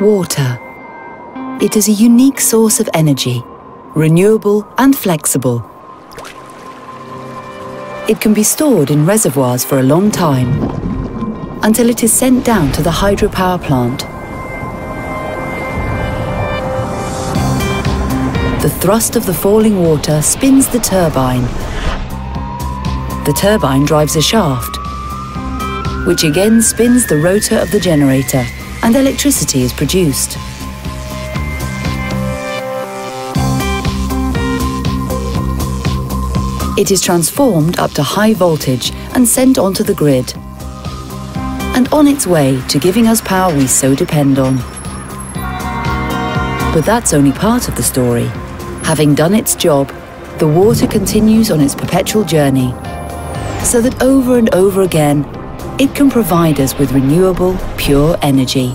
Water. It is a unique source of energy, renewable and flexible. It can be stored in reservoirs for a long time until it is sent down to the hydropower plant. The thrust of the falling water spins the turbine. The turbine drives a shaft, which again spins the rotor of the generator and electricity is produced. It is transformed up to high voltage and sent onto the grid. And on its way to giving us power we so depend on. But that's only part of the story. Having done its job, the water continues on its perpetual journey, so that over and over again, it can provide us with renewable, pure energy.